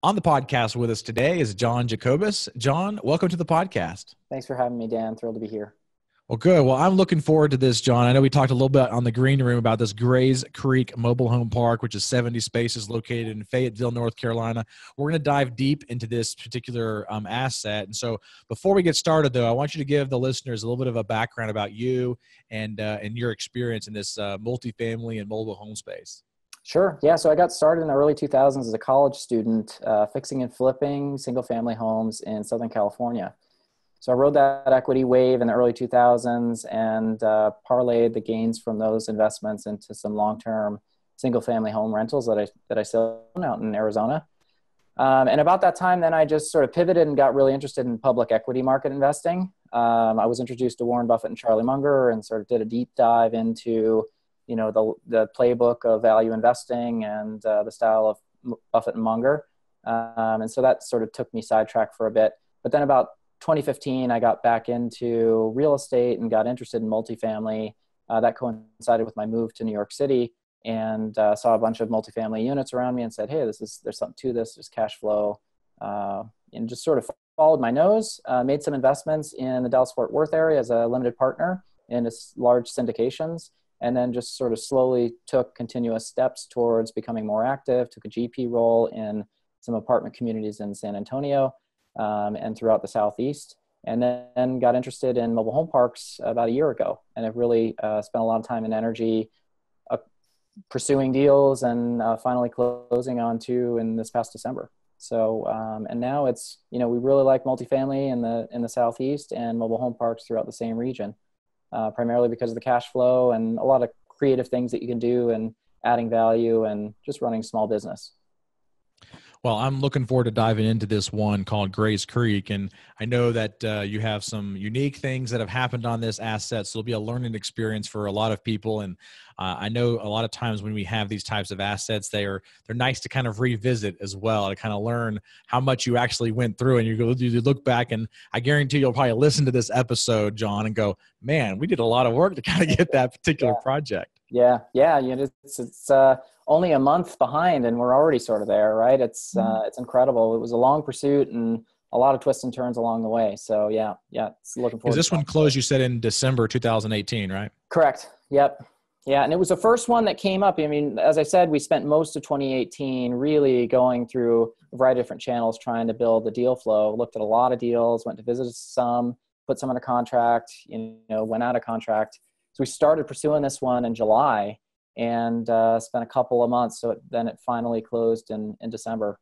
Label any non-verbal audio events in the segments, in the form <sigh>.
On the podcast with us today is John Jacobus. John, welcome to the podcast. Thanks for having me, Dan. Thrilled to be here. Well, good. Well, I'm looking forward to this, John. I know we talked a little bit on the green room about this Grays Creek Mobile Home Park, which is 70 spaces located in Fayetteville, North Carolina. We're going to dive deep into this particular um, asset. And so, before we get started, though, I want you to give the listeners a little bit of a background about you and uh, and your experience in this uh, multifamily and mobile home space. Sure. Yeah. So I got started in the early 2000s as a college student, uh, fixing and flipping single family homes in Southern California. So I rode that equity wave in the early 2000s and uh, parlayed the gains from those investments into some long-term single-family home rentals that I that I still own out in Arizona. Um, and about that time, then I just sort of pivoted and got really interested in public equity market investing. Um, I was introduced to Warren Buffett and Charlie Munger, and sort of did a deep dive into, you know, the the playbook of value investing and uh, the style of Buffett and Munger. Um, and so that sort of took me sidetracked for a bit. But then about 2015, I got back into real estate and got interested in multifamily. Uh, that coincided with my move to New York City and uh, saw a bunch of multifamily units around me and said, "Hey, this is there's something to this. There's cash flow," uh, and just sort of followed my nose. Uh, made some investments in the Dallas Fort Worth area as a limited partner in large syndications, and then just sort of slowly took continuous steps towards becoming more active. Took a GP role in some apartment communities in San Antonio um, and throughout the southeast. And then got interested in mobile home parks about a year ago, and have really uh, spent a lot of time and energy uh, pursuing deals and uh, finally closing on two in this past December. So, um, and now it's you know we really like multifamily in the in the southeast and mobile home parks throughout the same region, uh, primarily because of the cash flow and a lot of creative things that you can do and adding value and just running small business. Well, I'm looking forward to diving into this one called Grays Creek. And I know that uh, you have some unique things that have happened on this asset. So it'll be a learning experience for a lot of people. And uh, I know a lot of times when we have these types of assets, they are they're nice to kind of revisit as well to kind of learn how much you actually went through. And you go you look back, and I guarantee you'll probably listen to this episode, John, and go, "Man, we did a lot of work to kind of get that particular yeah. project." Yeah, yeah, you know, it's it's uh, only a month behind, and we're already sort of there, right? It's mm-hmm. uh, it's incredible. It was a long pursuit and a lot of twists and turns along the way. So yeah, yeah, it's looking forward. Is this one closed? You said in December 2018, right? Correct. Yep. Yeah, and it was the first one that came up. I mean, as I said, we spent most of 2018 really going through a variety of different channels trying to build the deal flow. Looked at a lot of deals, went to visit some, put some under contract, you know, went out of contract so we started pursuing this one in July and uh, spent a couple of months. So it, then it finally closed in, in December.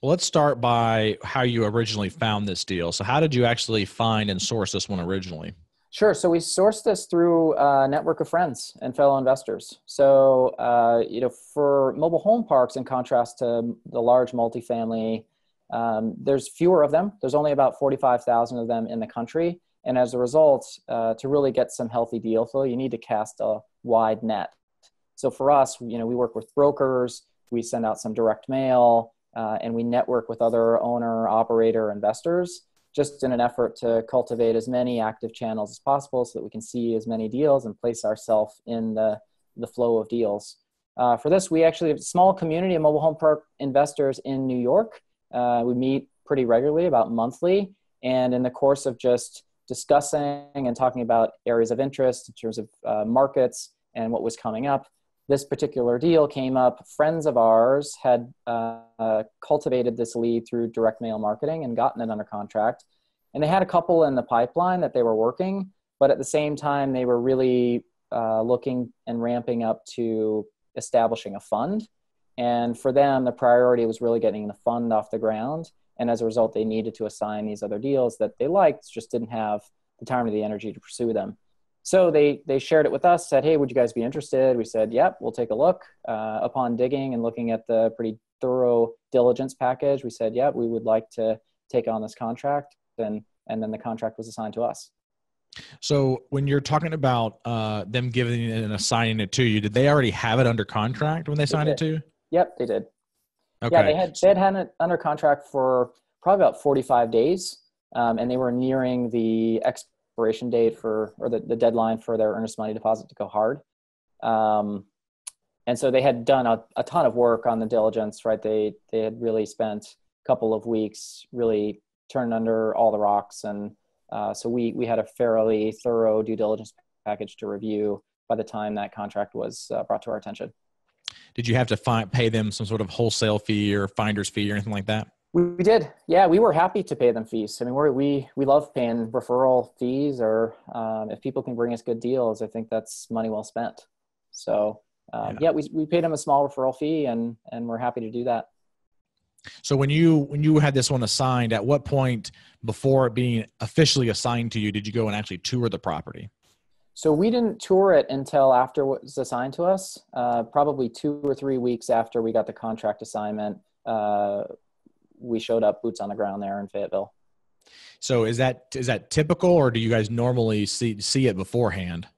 Well, let's start by how you originally found this deal. So, how did you actually find and source this one originally? Sure. So we sourced this through a network of friends and fellow investors. So, uh, you know, for mobile home parks, in contrast to the large multifamily, um, there's fewer of them. There's only about 45,000 of them in the country. And as a result, uh, to really get some healthy deal flow, you need to cast a wide net. So for us, you know, we work with brokers, we send out some direct mail, uh, and we network with other owner, operator, investors, just in an effort to cultivate as many active channels as possible, so that we can see as many deals and place ourselves in the the flow of deals. Uh, for this, we actually have a small community of mobile home park investors in New York. Uh, we meet pretty regularly, about monthly, and in the course of just discussing and talking about areas of interest in terms of uh, markets and what was coming up. This particular deal came up. Friends of ours had uh, cultivated this lead through direct mail marketing and gotten it under contract. And they had a couple in the pipeline that they were working, but at the same time, they were really uh, looking and ramping up to establishing a fund. And for them, the priority was really getting the fund off the ground and as a result they needed to assign these other deals that they liked just didn't have the time or the energy to pursue them. So they they shared it with us said hey would you guys be interested? We said yep we'll take a look. Uh, upon digging and looking at the pretty thorough diligence package we said yep we would like to take on this contract. And and then the contract was assigned to us. So when you're talking about uh, them giving it and assigning it to you did they already have it under contract when they, they signed did. it to you? Yep they did Okay. Yeah, they had they had had it under contract for probably about 45 days, um, and they were nearing the expiration date for or the, the deadline for their earnest money deposit to go hard. Um, and so they had done a, a ton of work on the diligence, right? They they had really spent a couple of weeks really turning under all the rocks, and uh, so we we had a fairly thorough due diligence package to review by the time that contract was uh, brought to our attention. Did you have to find, pay them some sort of wholesale fee or finder's fee or anything like that? We, did. Yeah, we were happy to pay them fees. I mean, we we we love paying referral fees, or um, if people can bring us good deals, I think that's money well spent. So um, yeah. yeah, we we paid them a small referral fee, and and we're happy to do that. So when you when you had this one assigned, at what point before it being officially assigned to you did you go and actually tour the property? So we didn't tour it until after what was assigned to us. Uh, probably two or three weeks after we got the contract assignment, uh, we showed up boots on the ground there in Fayetteville. So is that is that typical, or do you guys normally see see it beforehand?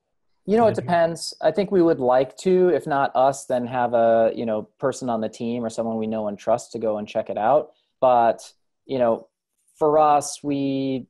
You know, it depends. I think we would like to, if not us, then have a you know person on the team or someone we know and trust to go and check it out. But you know, for us, we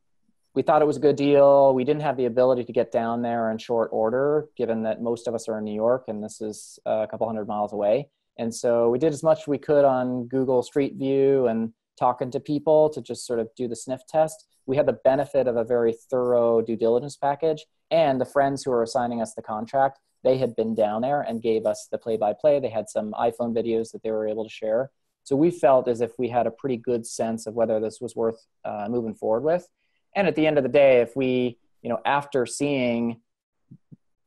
we thought it was a good deal. We didn't have the ability to get down there in short order, given that most of us are in New York and this is a couple hundred miles away. And so we did as much as we could on Google Street View and talking to people to just sort of do the sniff test. We had the benefit of a very thorough due diligence package, and the friends who were assigning us the contract, they had been down there and gave us the play by play. They had some iPhone videos that they were able to share. So we felt as if we had a pretty good sense of whether this was worth uh, moving forward with and at the end of the day if we you know after seeing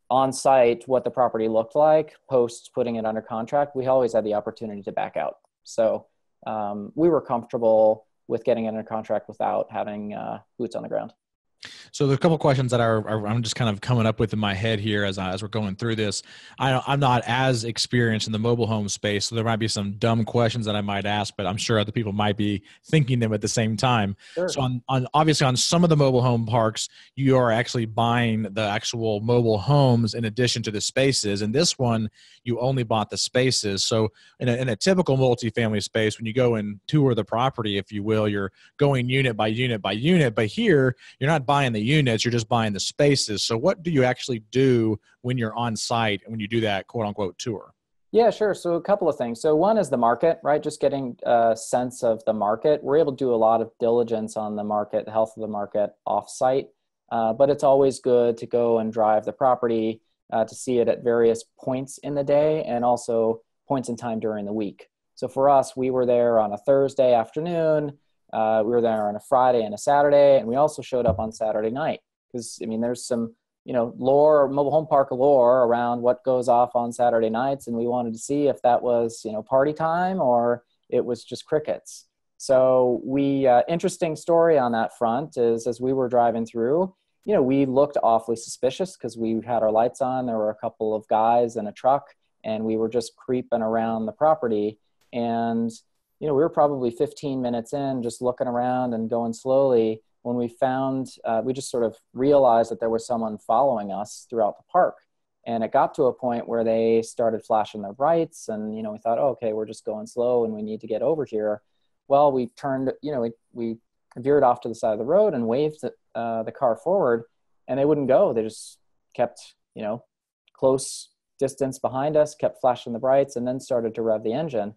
on site what the property looked like post putting it under contract we always had the opportunity to back out. So um, we were comfortable with getting it under contract without having uh, boots on the ground so there's a couple questions that are, are, I'm just kind of coming up with in my head here as, as we're going through this. I, I'm not as experienced in the mobile home space, so there might be some dumb questions that I might ask, but I'm sure other people might be thinking them at the same time. Sure. So on, on obviously on some of the mobile home parks, you are actually buying the actual mobile homes in addition to the spaces. And this one, you only bought the spaces. So in a, in a typical multifamily space, when you go and tour the property, if you will, you're going unit by unit by unit. But here, you're not buying the units, you're just buying the spaces. So, what do you actually do when you're on site and when you do that quote unquote tour? Yeah, sure. So, a couple of things. So, one is the market, right? Just getting a sense of the market. We're able to do a lot of diligence on the market, the health of the market offsite. Uh, but it's always good to go and drive the property uh, to see it at various points in the day and also points in time during the week. So for us, we were there on a Thursday afternoon. Uh, we were there on a Friday and a Saturday, and we also showed up on Saturday night because I mean, there's some you know lore, mobile home park lore around what goes off on Saturday nights, and we wanted to see if that was you know party time or it was just crickets. So we uh, interesting story on that front is as we were driving through, you know, we looked awfully suspicious because we had our lights on. There were a couple of guys in a truck, and we were just creeping around the property and you know, we were probably 15 minutes in, just looking around and going slowly when we found, uh, we just sort of realized that there was someone following us throughout the park. And it got to a point where they started flashing their brights, and, you know, we thought, oh, okay, we're just going slow and we need to get over here. Well, we turned, you know, we, we veered off to the side of the road and waved uh, the car forward, and they wouldn't go. They just kept, you know, close distance behind us, kept flashing the brights, and then started to rev the engine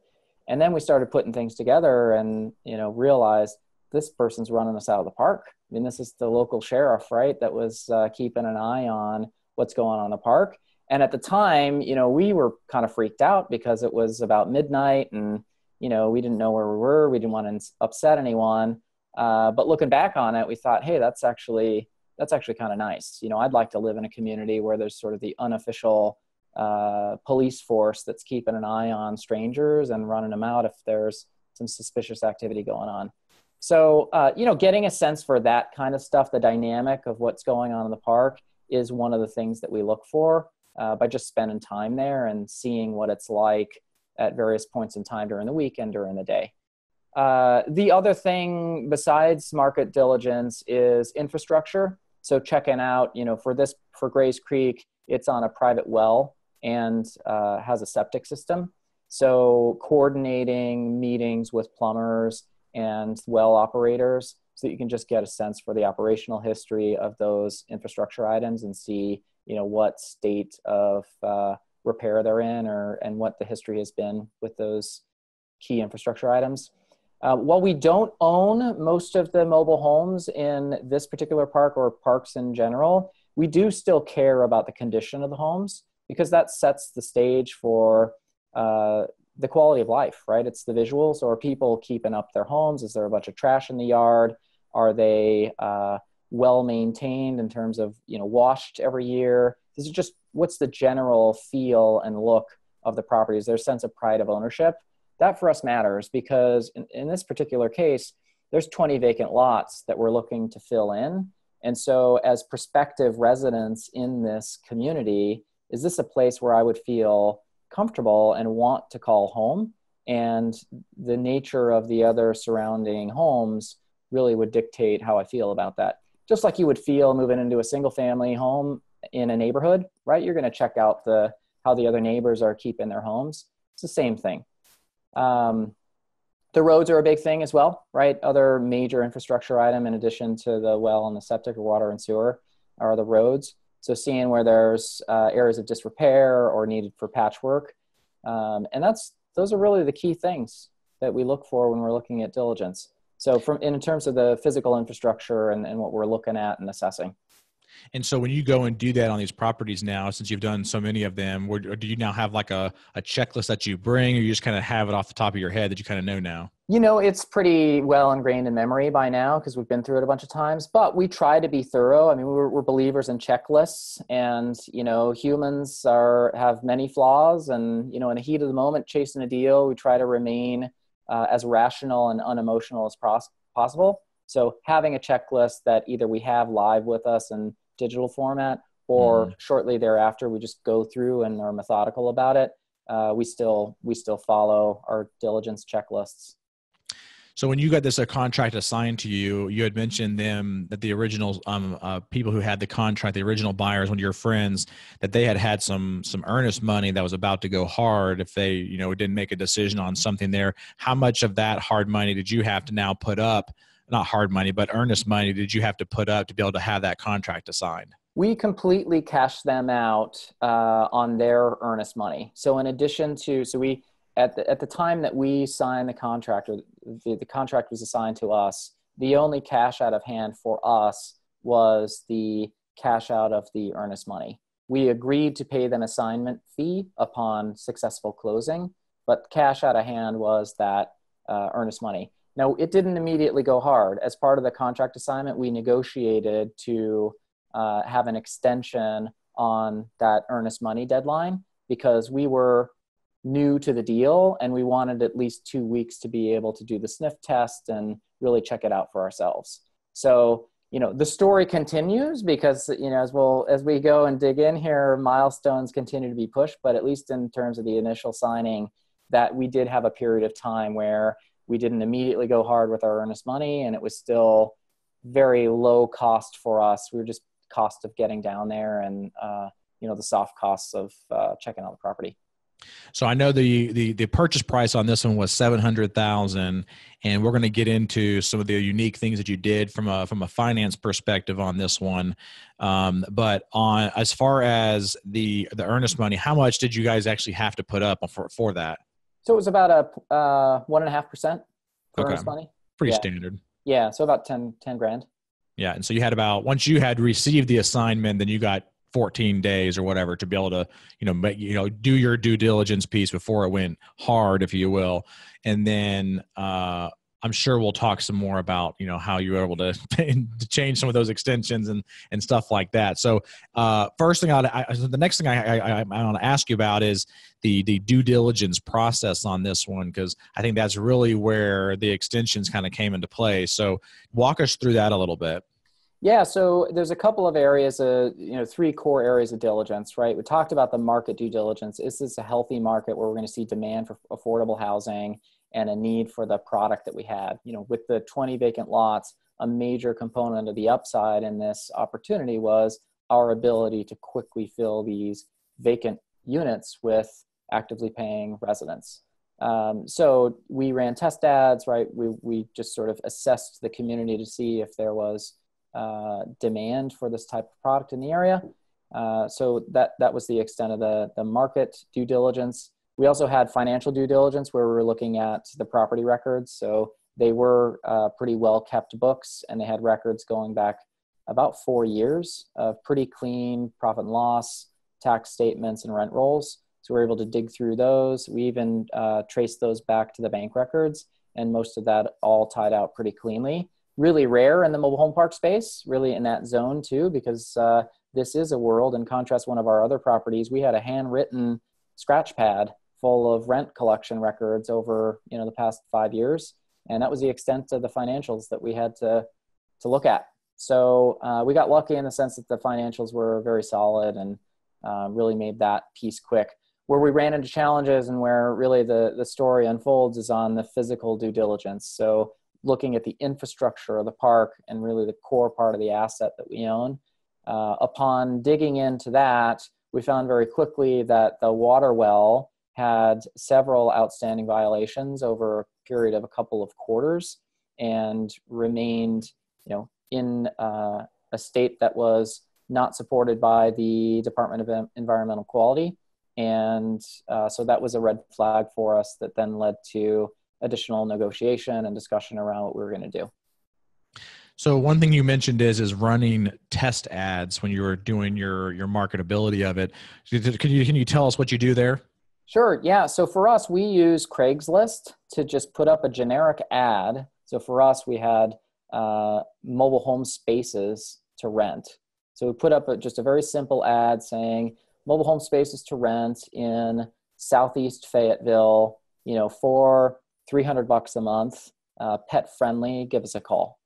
and then we started putting things together and you know realized this person's running us out of the park. I mean this is the local sheriff right that was uh, keeping an eye on what's going on in the park. And at the time you know we were kind of freaked out because it was about midnight and you know we didn't know where we were. We didn't want to upset anyone. Uh, but looking back on it we thought hey that's actually that's actually kind of nice. You know i'd like to live in a community where there's sort of the unofficial uh, police force that's keeping an eye on strangers and running them out if there's some suspicious activity going on. So, uh, you know, getting a sense for that kind of stuff, the dynamic of what's going on in the park, is one of the things that we look for uh, by just spending time there and seeing what it's like at various points in time during the week and during the day. Uh, the other thing besides market diligence is infrastructure. So checking out, you know, for this for Grays Creek, it's on a private well and uh, has a septic system. So coordinating meetings with plumbers and well operators so that you can just get a sense for the operational history of those infrastructure items and see you know what state of uh, repair they're in or and what the history has been with those key infrastructure items. Uh, while we don't own most of the mobile homes in this particular park or parks in general, we do still care about the condition of the homes because that sets the stage for uh, the quality of life, right? It's the visuals. Or people keeping up their homes? Is there a bunch of trash in the yard? Are they uh, well maintained in terms of you know washed every year? This is just what's the general feel and look of the property? Is there a sense of pride of ownership? That for us matters because in, in this particular case, there's 20 vacant lots that we're looking to fill in. And so, as prospective residents in this community, is this a place where I would feel comfortable and want to call home? And the nature of the other surrounding homes really would dictate how I feel about that. Just like you would feel moving into a single family home in a neighborhood, right? You're going to check out the how the other neighbors are keeping their homes. It's the same thing. Um, the roads are a big thing as well, right? Other major infrastructure item in addition to the well and the septic or water and sewer are the roads. So seeing where there's uh, areas of disrepair or needed for patchwork, um, and that's those are really the key things that we look for when we're looking at diligence. So from in terms of the physical infrastructure and, and what we're looking at and assessing. And so when you go and do that on these properties now, since you've done so many of them, or do you now have like a, a checklist that you bring or you just kind of have it off the top of your head that you kind of know now? You know, it's pretty well ingrained in memory by now because we've been through it a bunch of times, but we try to be thorough. I mean, we're, we're believers in checklists and, you know, humans are, have many flaws and, you know, in the heat of the moment, chasing a deal, we try to remain uh, as rational and unemotional as pros- possible. So having a checklist that either we have live with us and digital format or mm. shortly thereafter we just go through and are methodical about it uh, we still we still follow our diligence checklists so when you got this a contract assigned to you, you had mentioned them that the original um, uh, people who had the contract, the original buyers, one of your friends, that they had had some some earnest money that was about to go hard if they you know didn't make a decision on something there. How much of that hard money did you have to now put up not hard money, but earnest money did you have to put up to be able to have that contract assigned? We completely cashed them out uh, on their earnest money. So in addition to, so we at the at the time that we signed the contract, or the, the contract was assigned to us, the only cash out of hand for us was the cash out of the earnest money. We agreed to pay them assignment fee upon successful closing, but cash out of hand was that uh, earnest money. Now, it didn't immediately go hard. As part of the contract assignment, we negotiated to uh, have an extension on that earnest money deadline because we were new to the deal and we wanted at least two weeks to be able to do the sniff test and really check it out for ourselves. So, you know, the story continues because, you know, as well as we go and dig in here, milestones continue to be pushed, but at least in terms of the initial signing, that we did have a period of time where we didn't immediately go hard with our earnest money and it was still very low cost for us we were just cost of getting down there and uh, you know the soft costs of uh, checking out the property so I know the the the purchase price on this one was seven hundred thousand, and we're going to get into some of the unique things that you did from a from a finance perspective on this one. Um, but on as far as the the earnest money, how much did you guys actually have to put up for for that? So it was about a uh, one and a half percent for okay. money. Pretty yeah. standard. Yeah, so about 10, 10 grand. Yeah, and so you had about once you had received the assignment, then you got 14 days or whatever to be able to you know make you know do your due diligence piece before it went hard, if you will, and then uh, I'm sure we'll talk some more about you know how you were able to, <laughs> to change some of those extensions and and stuff like that. So uh, first thing I, I the next thing I, I, I want to ask you about is the the due diligence process on this one because I think that's really where the extensions kind of came into play. So walk us through that a little bit. Yeah, so there's a couple of areas, uh, you know, three core areas of diligence, right? We talked about the market due diligence. Is this a healthy market where we're going to see demand for affordable housing? And a need for the product that we had. You know, with the 20 vacant lots, a major component of the upside in this opportunity was our ability to quickly fill these vacant units with actively paying residents. Um, so we ran test ads, right? We, we just sort of assessed the community to see if there was uh, demand for this type of product in the area. Uh, so that that was the extent of the the market due diligence. We also had financial due diligence where we were looking at the property records. So they were uh, pretty well kept books, and they had records going back about four years of pretty clean profit and loss, tax statements, and rent rolls. So we are able to dig through those. We even uh, traced those back to the bank records, and most of that all tied out pretty cleanly. Really rare in the mobile home park space, really in that zone too, because uh, this is a world. In contrast, one of our other properties, we had a handwritten scratch pad full of rent collection records over you know the past five years, and that was the extent of the financials that we had to to look at. So uh, we got lucky in the sense that the financials were very solid and uh, really made that piece quick. Where we ran into challenges and where really the, the story unfolds is on the physical due diligence. So looking at the infrastructure of the park and really the core part of the asset that we own. Uh, upon digging into that, we found very quickly that the water well had several outstanding violations over a period of a couple of quarters and remained, you know, in uh, a state that was not supported by the Department of Environmental Quality. And uh, so that was a red flag for us that then led to additional negotiation and discussion around what we were going to do. So one thing you mentioned is is running test ads when you were doing your your marketability of it. Can you can you tell us what you do there? Sure. Yeah. So for us, we use Craigslist to just put up a generic ad. So for us, we had uh, mobile home spaces to rent. So we put up a, just a very simple ad saying mobile home spaces to rent in Southeast Fayetteville. You know, for 300 bucks a month, uh, pet friendly. Give us a call.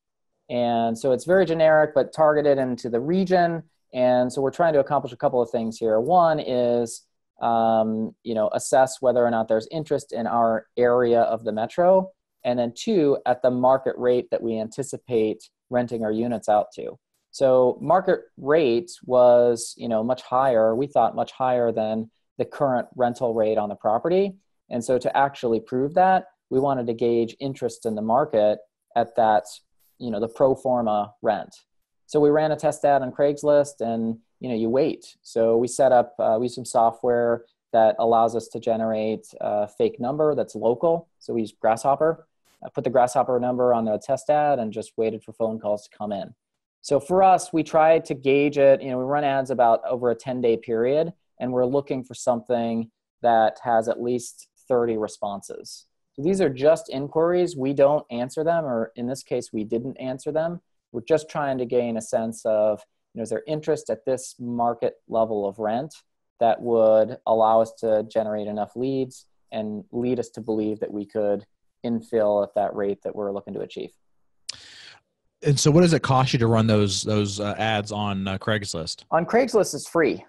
And so it's very generic, but targeted into the region. And so we're trying to accomplish a couple of things here. One is um, you know, assess whether or not there's interest in our area of the metro. And then two, at the market rate that we anticipate renting our units out to. So market rate was, you know, much higher. We thought much higher than the current rental rate on the property. And so to actually prove that, we wanted to gauge interest in the market at that, you know, the pro forma rent. So we ran a test ad on Craigslist and you know you wait. So we set up uh, we use some software that allows us to generate a fake number that's local. So we use grasshopper. I put the grasshopper number on the test ad and just waited for phone calls to come in. So for us we try to gauge it. You know we run ads about over a 10 day period and we're looking for something that has at least 30 responses. So these are just inquiries. We don't answer them or in this case we didn't answer them. We're just trying to gain a sense of you know, is there interest at this market level of rent that would allow us to generate enough leads and lead us to believe that we could infill at that rate that we're looking to achieve. And so, what does it cost you to run those those uh, ads on uh, Craigslist? On Craigslist, it's free.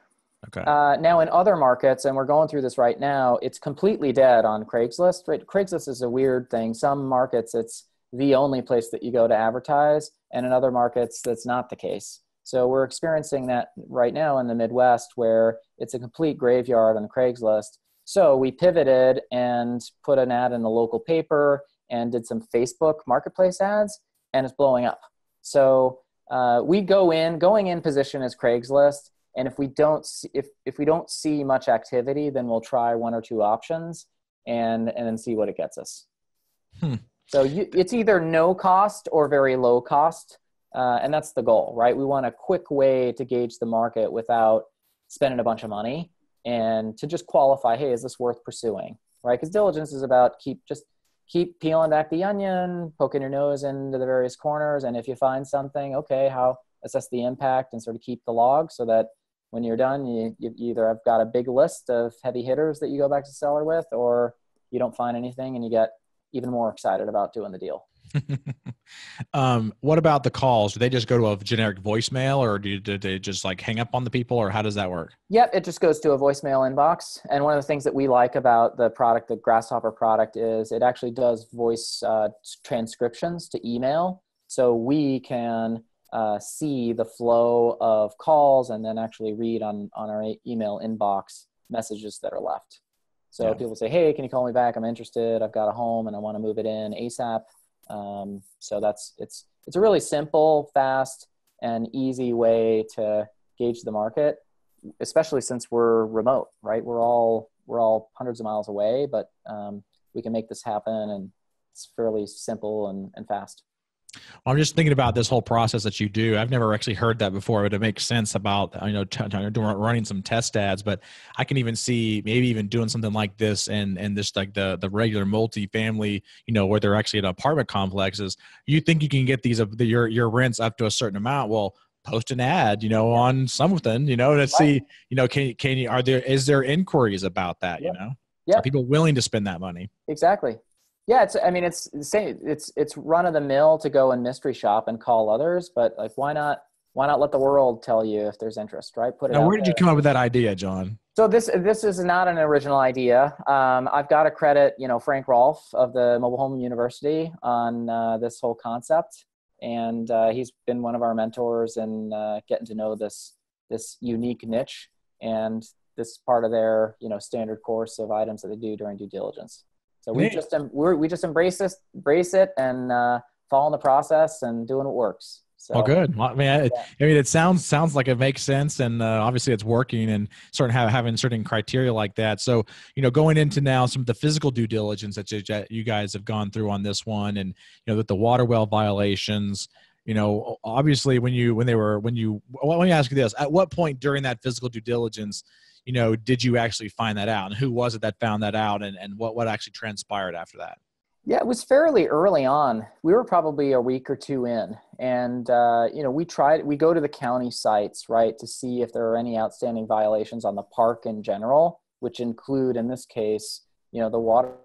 Okay. Uh, now, in other markets, and we're going through this right now, it's completely dead on Craigslist. Right? Craigslist is a weird thing. Some markets, it's the only place that you go to advertise, and in other markets, that's not the case. So we're experiencing that right now in the Midwest where it's a complete graveyard on Craigslist. So we pivoted and put an ad in the local paper and did some Facebook marketplace ads, and it's blowing up. So uh, we go in, going in position as Craigslist, and if we don't see, if if we don't see much activity, then we'll try one or two options and and then see what it gets us. Hmm. So you, it's either no cost or very low cost. Uh, and that's the goal, right? We want a quick way to gauge the market without spending a bunch of money and to just qualify, hey, is this worth pursuing, right? Because diligence is about keep just keep peeling back the onion, poking your nose into the various corners, and if you find something, okay, how assess the impact and sort of keep the log so that when you're done, you, you either have got a big list of heavy hitters that you go back to seller with, or you don't find anything and you get even more excited about doing the deal. <laughs> um, what about the calls? Do they just go to a generic voicemail, or do, do, they just like hang up on the people, or how does that work? Yep, it just goes to a voicemail inbox. And one of the things that we like about the product, the Grasshopper product, is it actually does voice uh, transcriptions to email, so we can uh, see the flow of calls and then actually read on on our email inbox messages that are left. So yeah. people say, "Hey, can you call me back? I'm interested. I've got a home and I want to move it in ASAP." Um, so that's it's it's a really simple, fast, and easy way to gauge the market. especially since we're remote, right? We're all we're all hundreds of miles away, but um, we can make this happen, and it's fairly simple and, and fast. I'm just thinking about this whole process that you do. I've never actually heard that before, but it makes sense about you know t- t- running some test ads. But I can even see maybe even doing something like this and and this like the the regular multi-family, you know, where they're actually at apartment complexes. You think you can get these of the, your your rents up to a certain amount? Well, post an ad, you know, on something, you know, to see, you know, can can you are there is there inquiries about that? Yep. You know, yeah, are people willing to spend that money? Exactly. Yeah, it's. I mean, it's same. It's it's run of the mill to go and mystery shop and call others, but like, why not? Why not let the world tell you if there's interest, right? Put it. Now, where did there. you come up with that idea, John? So this this is not an original idea. Um, I've got to credit, you know, Frank Rolfe of the Mobile Home University on uh, this whole concept, and uh, he's been one of our mentors in uh, getting to know this this unique niche and this part of their you know standard course of items that they do during due diligence. So we just we we just embrace this, embrace it, and uh, follow in the process and doing what works. So, oh, good. Well, I mean, I, yeah. I, mean, it sounds sounds like it makes sense, and uh, obviously it's working, and sort of have, having certain criteria like that. So, you know, going into now some of the physical due diligence that you, you guys have gone through on this one, and you know, that the water well violations. You know, obviously, when you when they were when you well, let me ask you this: At what point during that physical due diligence you know, did you actually find that out? And who was it that found that out? And, and what, what actually transpired after that? Yeah, it was fairly early on. We were probably a week or two in, and uh, you know, we tried. We go to the county sites, right, to see if there are any outstanding violations on the park in general, which include, in this case, you know, the water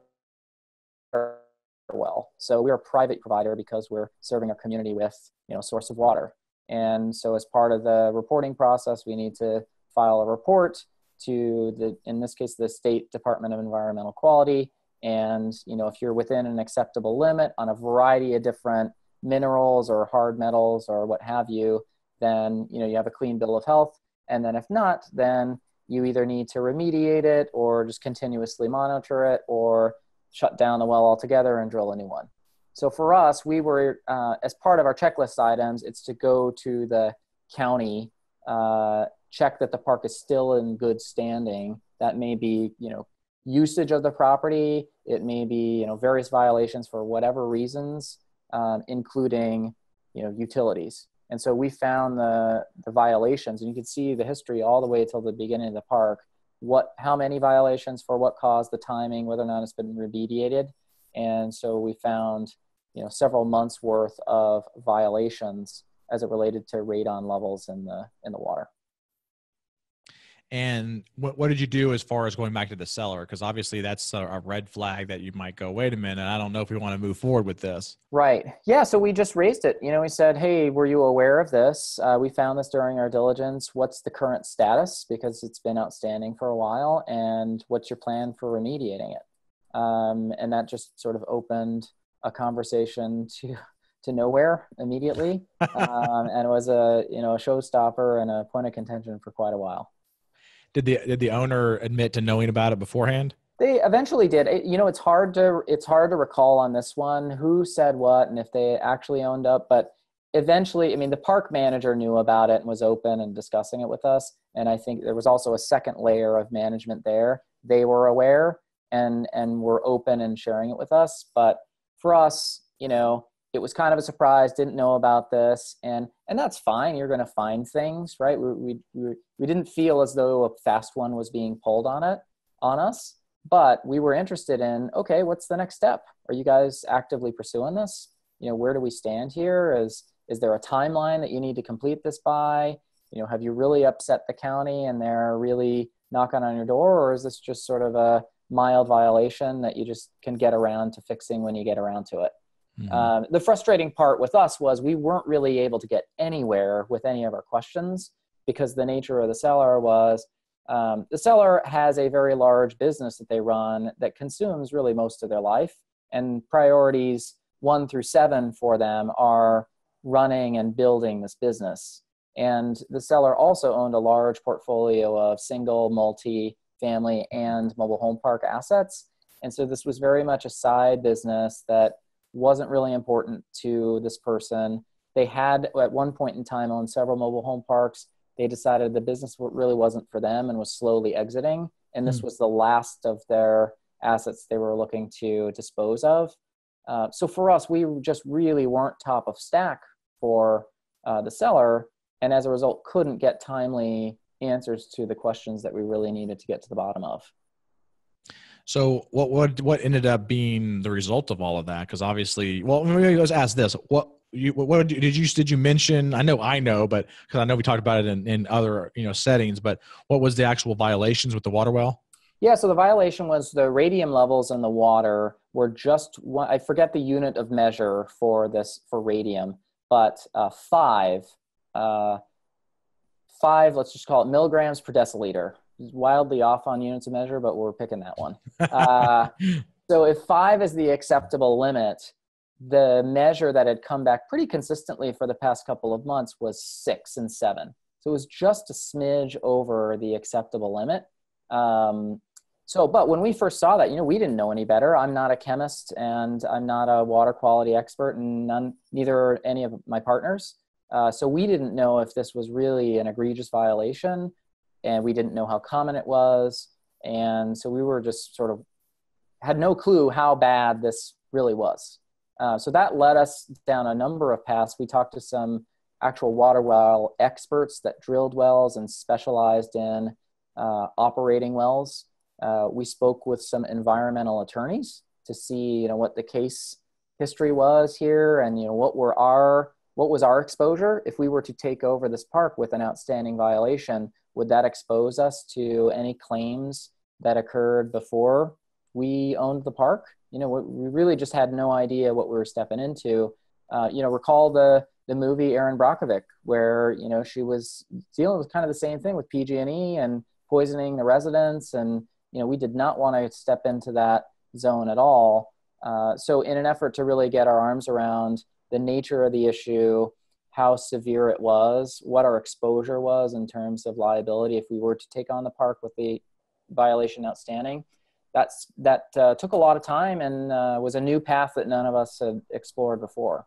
well. So we're a private provider because we're serving our community with, you know, source of water. And so, as part of the reporting process, we need to file a report to the in this case the state department of environmental quality. And you know if you're within an acceptable limit on a variety of different minerals or hard metals or what have you then you know you have a clean bill of health. And then if not then you either need to remediate it or just continuously monitor it or shut down the well altogether and drill a new one. So for us we were uh, as part of our checklist items it's to go to the county uh, check that the park is still in good standing. That may be, you know, usage of the property. It may be, you know, various violations for whatever reasons, um, including, you know, utilities. And so we found the the violations, and you can see the history all the way till the beginning of the park. What, how many violations for what cause, the timing, whether or not it's been remediated, and so we found, you know, several months worth of violations as it related to radon levels in the in the water. And what, what did you do as far as going back to the seller? Because obviously that's a, a, red flag that you might go, wait a minute, I don't know if we want to move forward with this. Right. Yeah. So we just raised it. You know, we said, hey, were you aware of this? Uh, we found this during our diligence. What's the current status? Because it's been outstanding for a while. And what's your plan for remediating it? Um, and that just sort of opened a conversation to to nowhere immediately, <laughs> um, and it was a you know a showstopper and a point of contention for quite a while. Did the did the owner admit to knowing about it beforehand? They eventually did. It, you know, it's hard to it's hard to recall on this one who said what and if they actually owned up, but eventually, I mean, the park manager knew about it and was open and discussing it with us. And I think there was also a second layer of management there. They were aware and and were open and sharing it with us. But for us, you know, it was kind of a surprise didn't know about this and and that's fine you're going to find things right? We, we, we, we didn't feel as though a fast one was being pulled on it on us but we were interested in okay what's the next step? Are you guys actively pursuing this? You know where do we stand here? Is is there a timeline that you need to complete this by? You know have you really upset the county and they're really knocking on your door or is this just sort of a mild violation that you just can get around to fixing when you get around to it Mm-hmm. Um, the frustrating part with us was we weren't really able to get anywhere with any of our questions because the nature of the seller was um, the seller has a very large business that they run that consumes really most of their life, and priorities one through seven for them are running and building this business. And the seller also owned a large portfolio of single, multi, family, and mobile home park assets. And so this was very much a side business that wasn't really important to this person. They had at one point in time owned several mobile home parks. they decided the business really wasn't for them and was slowly exiting. And this mm. was the last of their assets they were looking to dispose of. Uh, so for us, we just really weren't top of stack for uh, the seller, and as a result, couldn't get timely answers to the questions that we really needed to get to the bottom of. So what what what ended up being the result of all of that? Because obviously, well, maybe let's ask this: what you what did you did you mention? I know I know, but because I know we talked about it in, in other you know settings. But what was the actual violations with the water well? Yeah, so the violation was the radium levels in the water were just one, I forget the unit of measure for this for radium, but uh, five, uh, five, let's just call it milligrams per deciliter. Wildly off on units of measure, but we're picking that one. <laughs> Uh, so if five is the acceptable limit, the measure that had come back pretty consistently for the past couple of months was six and seven. So it was just a smidge over the acceptable limit. Um, so, but when we first saw that, you know, we didn't know any better. I'm not a chemist and I'm not a water quality expert, and none, neither are any of my partners. Uh, so we didn't know if this was really an egregious violation, and we didn't know how common it was, and so we were just sort of had no clue how bad this really was. Uh, so that led us down a number of paths. We talked to some actual water well experts that drilled wells and specialized in uh, operating wells. Uh, we spoke with some environmental attorneys to see, you know, what the case history was here, and you know, what were our what was our exposure if we were to take over this park with an outstanding violation? Would that expose us to any claims that occurred before we owned the park? You know, we really just had no idea what we were stepping into. Uh, you know, recall the the movie Erin Brockovich, where you know she was dealing with kind of the same thing with PG&E and poisoning the residents and you know we did not want to step into that zone at all uh, so in an effort to really get our arms around the nature of the issue how severe it was what our exposure was in terms of liability if we were to take on the park with the violation outstanding that's that uh, took a lot of time and uh, was a new path that none of us had explored before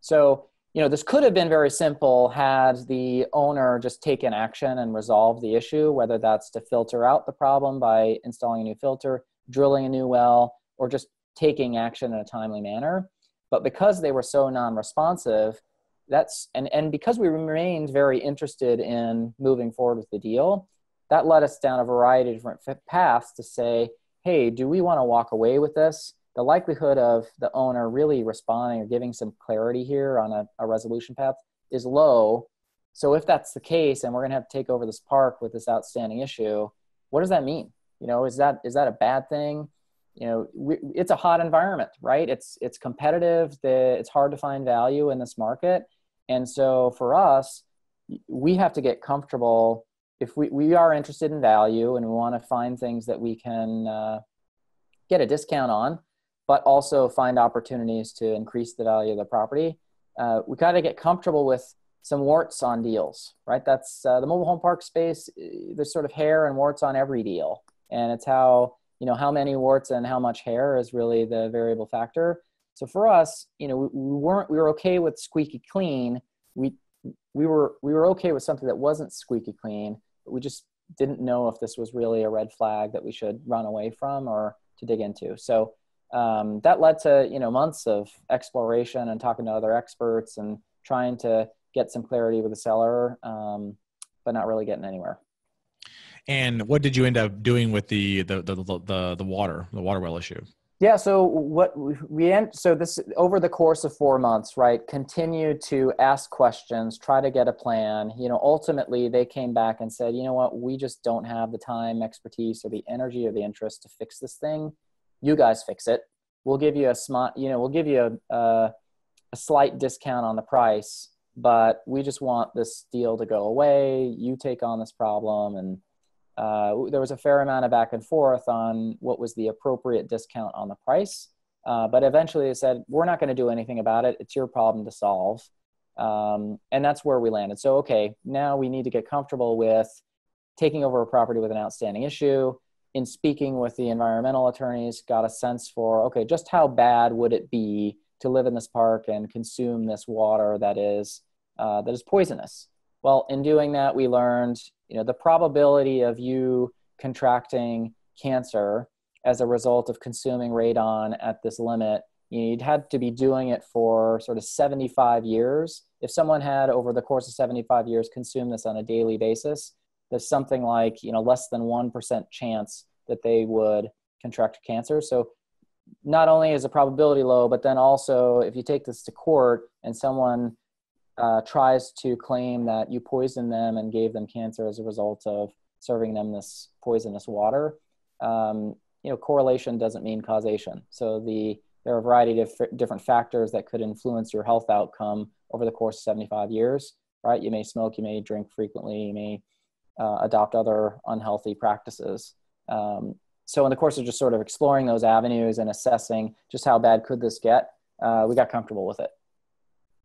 so you know, this could have been very simple had the owner just taken action and resolved the issue, whether that's to filter out the problem by installing a new filter, drilling a new well, or just taking action in a timely manner. But because they were so non-responsive, that's and, and because we remained very interested in moving forward with the deal, that led us down a variety of different paths to say, hey, do we want to walk away with this? the likelihood of the owner really responding or giving some clarity here on a, a resolution path is low. So if that's the case, and we're going to have to take over this park with this outstanding issue, what does that mean? You know, is that is that a bad thing? You know, we, it's a hot environment, right? It's it's competitive. The, it's hard to find value in this market, and so for us, we have to get comfortable. If we, we are interested in value and we want to find things that we can uh, get a discount on, but also find opportunities to increase the value of the property. Uh, we got to get comfortable with some warts on deals, right? That's uh, the mobile home park space. Uh, there's sort of hair and warts on every deal, and it's how you know how many warts and how much hair is really the variable factor. So for us, you know, we, we weren't we were okay with squeaky clean. We we were we were okay with something that wasn't squeaky clean, but we just didn't know if this was really a red flag that we should run away from or to dig into. So um, that led to you know months of exploration and talking to other experts and trying to get some clarity with the seller, um, but not really getting anywhere. And what did you end up doing with the the the the, the water the water well issue? Yeah, so what we end so this over the course of four months, right? Continue to ask questions, try to get a plan. You know, ultimately they came back and said, you know what, we just don't have the time, expertise, or the energy or the interest to fix this thing you guys fix it. We'll give you a smart, you know, we'll give you a, a, a slight discount on the price, but we just want this deal to go away. You take on this problem. And uh, there was a fair amount of back and forth on what was the appropriate discount on the price. Uh, but eventually they said, we're not going to do anything about it. It's your problem to solve. Um, and that's where we landed. So, okay, now we need to get comfortable with taking over a property with an outstanding issue in speaking with the environmental attorneys, got a sense for okay, just how bad would it be to live in this park and consume this water that is uh, that is poisonous? Well, in doing that, we learned, you know, the probability of you contracting cancer as a result of consuming radon at this limit you'd had to be doing it for sort of 75 years. If someone had over the course of 75 years consumed this on a daily basis, there's something like you know less than 1% chance that they would contract cancer. So not only is the probability low, but then also if you take this to court and someone uh, tries to claim that you poisoned them and gave them cancer as a result of serving them this poisonous water, um, you know correlation doesn't mean causation. So the there are a variety of different factors that could influence your health outcome over the course of 75 years, right? You may smoke, you may drink frequently, you may uh, adopt other unhealthy practices. Um, so in the course of just sort of exploring those avenues and assessing just how bad could this get, uh, we got comfortable with it.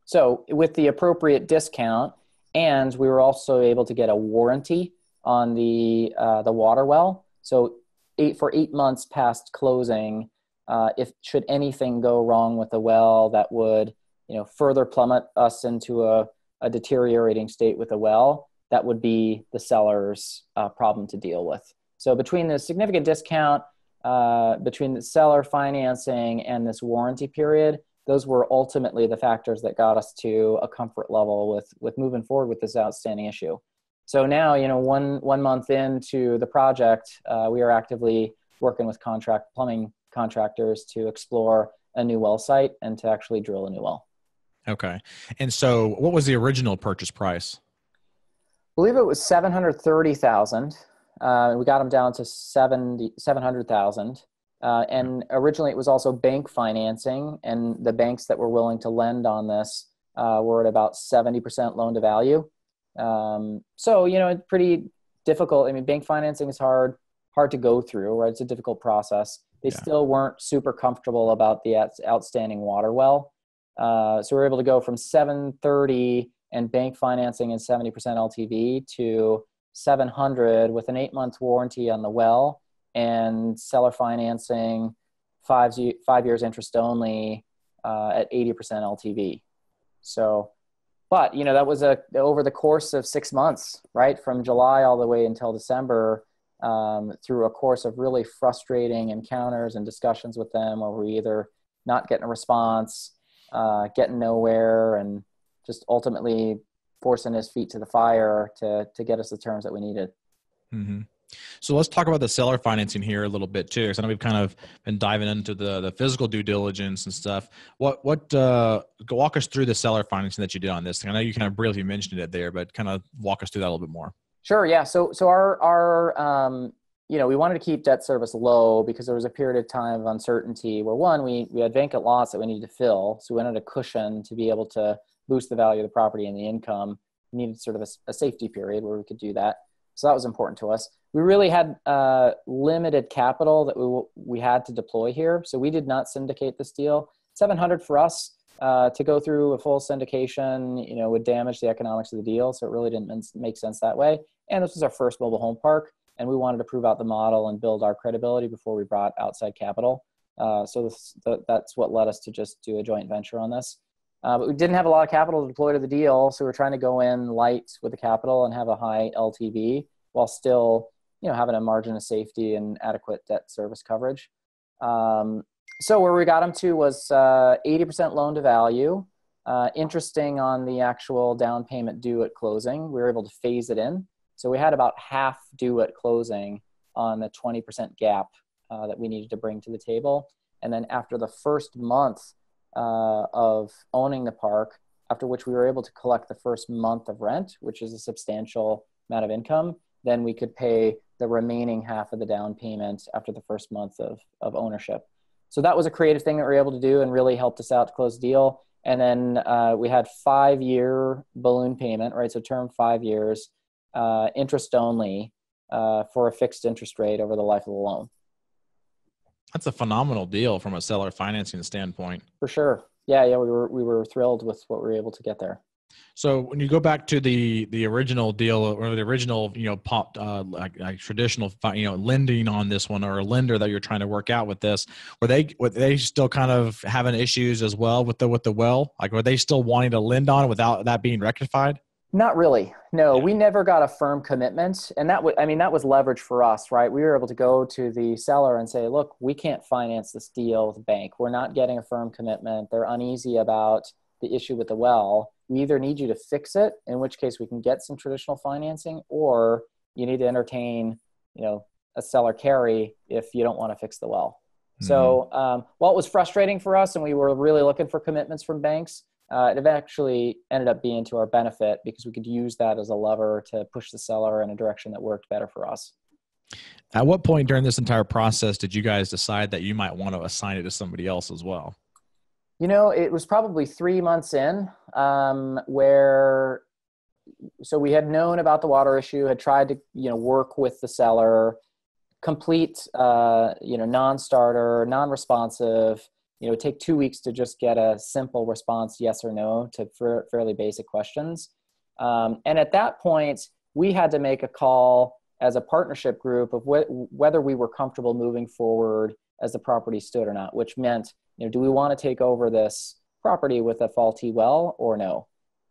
So with the appropriate discount, and we were also able to get a warranty on the uh, the water well. So eight for eight months past closing, uh, if should anything go wrong with the well that would you know further plummet us into a, a deteriorating state with the well that would be the seller's uh, problem to deal with so between the significant discount uh, between the seller financing and this warranty period those were ultimately the factors that got us to a comfort level with with moving forward with this outstanding issue so now you know one one month into the project uh, we are actively working with contract plumbing contractors to explore a new well site and to actually drill a new well. Okay. And so what was the original purchase price? I believe it was 730,000. Uh, we got them down to 70, 700,000. Uh, and originally it was also bank financing and the banks that were willing to lend on this uh, were at about 70% loan to value. Um, so, you know, it's pretty difficult. I mean, bank financing is hard, hard to go through, right? It's a difficult process they yeah. still weren't super comfortable about the outstanding water well. Uh, so we were able to go from 730 and bank financing and 70% LTV to 700 with an eight month warranty on the well and seller financing five, five years interest only uh, at 80% LTV. So, but you know, that was a, over the course of six months, right? From July all the way until December, um, through a course of really frustrating encounters and discussions with them where we either not getting a response, uh, getting nowhere, and just ultimately forcing his feet to the fire to to get us the terms that we needed. Mm-hmm. So let's talk about the seller financing here a little bit too, because I know we've kind of been diving into the the physical due diligence and stuff. What what uh, walk us through the seller financing that you did on this? I know you kind of briefly mentioned it there, but kind of walk us through that a little bit more. Sure. Yeah. So so our our um, you know we wanted to keep debt service low because there was a period of time of uncertainty where one we we had vacant lots that we needed to fill, so we wanted a cushion to be able to boost the value of the property and the income. We needed sort of a, a safety period where we could do that. So that was important to us. We really had uh, limited capital that we we had to deploy here, so we did not syndicate this deal. 700 for us uh, to go through a full syndication, you know, would damage the economics of the deal. So it really didn't make sense that way. And this was our first mobile home park, and we wanted to prove out the model and build our credibility before we brought outside capital. Uh, so this, that's what led us to just do a joint venture on this. Uh, but we didn't have a lot of capital to deploy to the deal, so we're trying to go in light with the capital and have a high LTV while still, you know, having a margin of safety and adequate debt service coverage. Um, so where we got them to was uh, 80% loan to value. Uh, interesting on the actual down payment due at closing, we were able to phase it in. So we had about half due at closing on the 20% gap uh, that we needed to bring to the table. And then after the first month uh, of owning the park, after which we were able to collect the first month of rent, which is a substantial amount of income, then we could pay the remaining half of the down payment after the first month of, of ownership. So that was a creative thing that we were able to do and really helped us out to close the deal. And then uh, we had five year balloon payment, right? So term five years, uh, interest only uh, for a fixed interest rate over the life of the loan. That's a phenomenal deal from a seller financing standpoint. For sure. Yeah, yeah, we were we were thrilled with what we were able to get there. So when you go back to the the original deal or the original you know pop uh, like, like, traditional you know lending on this one or a lender that you're trying to work out with this, were they were they still kind of having issues as well with the with the well? Like were they still wanting to lend on without that being rectified? Not really. No, yeah. we never got a firm commitment, and that was I mean that was leverage for us, right? We were able to go to the seller and say, "Look, we can't finance this deal with the bank. We're not getting a firm commitment. They're uneasy about the issue with the well. We either need you to fix it, in which case we can get some traditional financing, or you need to entertain, you know, a seller carry if you don't want to fix the well." Mm-hmm. So, um, while it was frustrating for us, and we were really looking for commitments from banks, uh, it actually ended up being to our benefit because we could use that as a lever to push the seller in a direction that worked better for us. At what point during this entire process did you guys decide that you might want to assign it to somebody else as well? You know, it was probably three months in um, where, so we had known about the water issue, had tried to, you know, work with the seller, complete, uh, you know, non-starter, non-responsive, you know take two weeks to just get a simple response yes or no to fairly basic questions. Um, and at that point we had to make a call as a partnership group of wh- whether we were comfortable moving forward as the property stood or not which meant you know do we want to take over this property with a faulty well or no?